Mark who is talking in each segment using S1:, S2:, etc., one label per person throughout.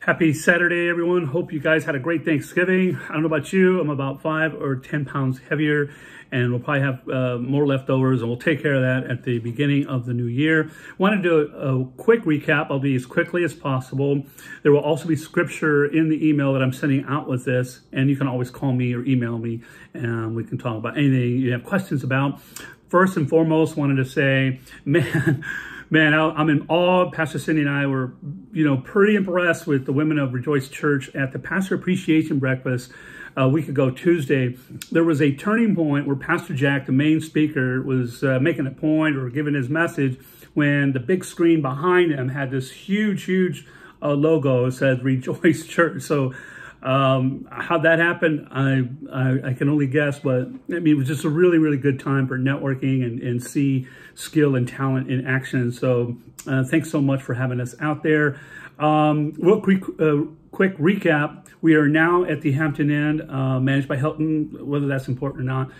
S1: Happy Saturday, everyone. Hope you guys had a great Thanksgiving. I don't know about you. I'm about five or 10 pounds heavier, and we'll probably have uh, more leftovers, and we'll take care of that at the beginning of the new year. Wanted to do a, a, quick recap. I'll be as quickly as possible. There will also be scripture in the email that I'm sending out with this, and you can always call me or email me, and we can talk about anything you have questions about. First and foremost, wanted to say, man, man, I'm in awe. Pastor Cindy and I were, you know, pretty impressed with the women of Rejoice Church at the Pastor Appreciation Breakfast a week ago, Tuesday. There was a turning point where Pastor Jack, the main speaker, was uh, making a point or giving his message when the big screen behind him had this huge, huge uh, logo. that said Rejoice Church. So um, how that happened, I, I, I can only guess, but I mean, it was just a really, really good time for networking and, and see skill and talent in action. So uh, thanks so much for having us out there. Um, real quick, uh, quick recap. We are now at the Hampton Inn, uh, managed by Hilton, whether that's important or not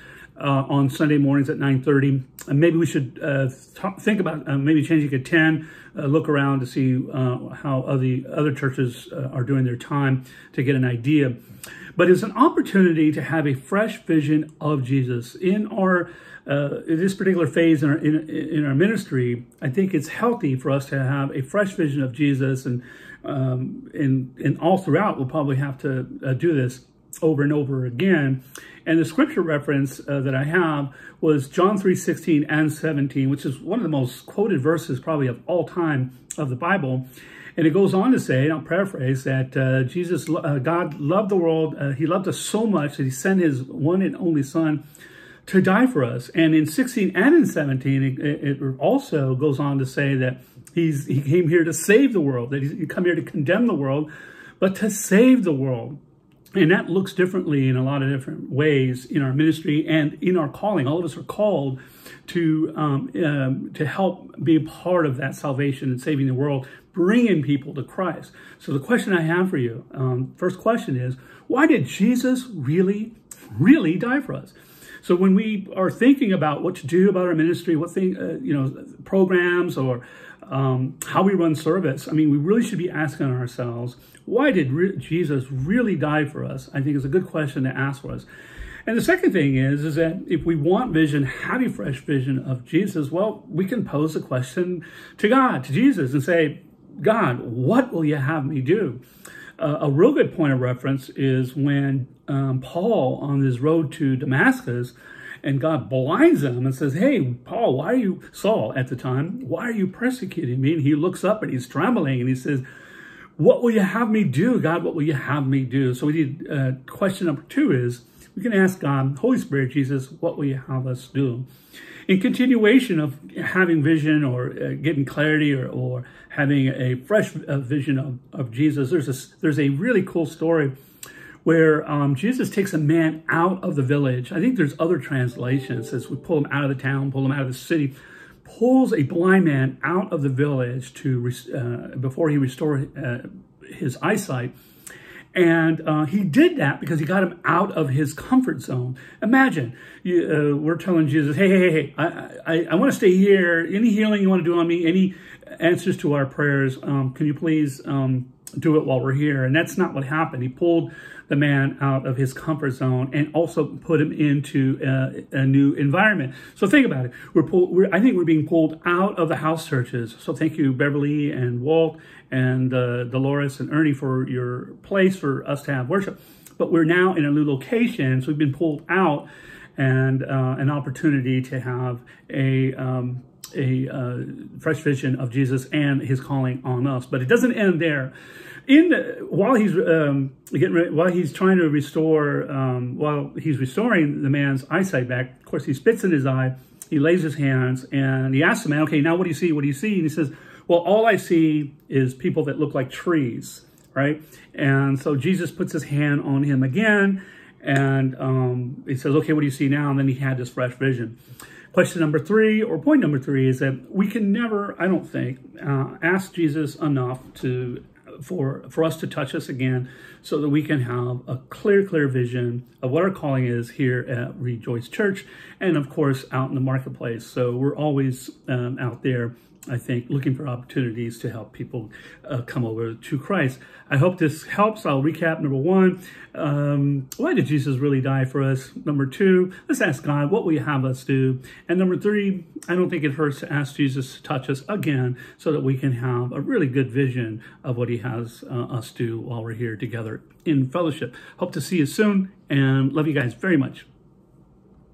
S1: uh, on Sunday mornings at 9.30. And maybe we should uh, think about uh, maybe changing it to 10, uh, look around to see uh, how other, other churches uh, are doing their time to get an idea. But it's an opportunity to have a fresh vision of Jesus. In our in this particular phase in our, in, in, our ministry, I think it's healthy for us to have a fresh vision of Jesus and um, and, and all throughout we'll probably have to do this over and over again. And the scripture reference uh, that I have was John 3, 16 and 17, which is one of the most quoted verses probably of all time of the Bible. And it goes on to say, and I'll paraphrase, that uh, Jesus, uh, God loved the world. Uh, he loved us so much that he sent his one and only son to die for us. And in 16 and in 17, it, it also goes on to say that he's, he came here to save the world, that he come here to condemn the world, but to save the world. And that looks differently in a lot of different ways in our ministry and in our calling. All of us are called to um, um, to help be a part of that salvation and saving the world, bringing people to Christ. So the question I have for you, um, first question is, why did Jesus really, really die for us? So when we are thinking about what to do about our ministry, what thing, uh, you know, programs or um, how we run service, I mean, we really should be asking ourselves, why did re Jesus really die for us? I think is a good question to ask for us. And the second thing is, is that if we want vision, have a fresh vision of Jesus, well, we can pose the question to God, to Jesus, and say, God, what will you have me do? Uh, a real good point of reference is when um, Paul, on his road to Damascus, and God blinds him and says, Hey, Paul, why are you, Saul at the time, why are you persecuting me? And he looks up and he's trembling and he says, What will you have me do? God, what will you have me do? So we need, uh, question number two is, we can ask God, Holy Spirit, Jesus, what will you have us do? In continuation of having vision or uh, getting clarity or, or having a fresh uh, vision of, of Jesus, there's a, there's a really cool story where um, Jesus takes a man out of the village. I think there's other translations as we pull him out of the town, pull him out of the city, pulls a blind man out of the village to uh, before he restored uh, his eyesight. And uh, he did that because he got him out of his comfort zone. Imagine, you, uh, we're telling Jesus, hey, hey, hey, hey I, I, I want to stay here. Any healing you want to do on me, any answers to our prayers, um, can you please um, do it while we're here? And that's not what happened. He pulled the man out of his comfort zone and also put him into a, a new environment. So think about it. We're, pulled, we're, I think we're being pulled out of the house churches. So thank you, Beverly and Walt and uh, Dolores and Ernie for your place for us to have worship. But we're now in a new location, so we've been pulled out and uh, an opportunity to have a um, a uh, fresh vision of Jesus and his calling on us. But it doesn't end there in the, while he's um, getting while he's trying to restore um, while he's restoring the man's eyesight back, of course he spits in his eye. He lays his hands and he asks the man, "Okay, now what do you see? What do you see?" And he says, "Well, all I see is people that look like trees." Right? And so Jesus puts his hand on him again, and um, he says, "Okay, what do you see now?" And then he had this fresh vision. Question number three, or point number three, is that we can never, I don't think, uh, ask Jesus enough to for, for us to touch us again so that we can have a clear, clear vision of what our calling is here at Rejoice Church and, of course, out in the marketplace. So we're always um, out there I think, looking for opportunities to help people uh, come over to Christ. I hope this helps. I'll recap. Number one, um, why did Jesus really die for us? Number two, let's ask God, what will you have us do? And number three, I don't think it hurts to ask Jesus to touch us again so that we can have a really good vision of what he has uh, us do while we're here together in fellowship. Hope to see you soon and love you guys very much.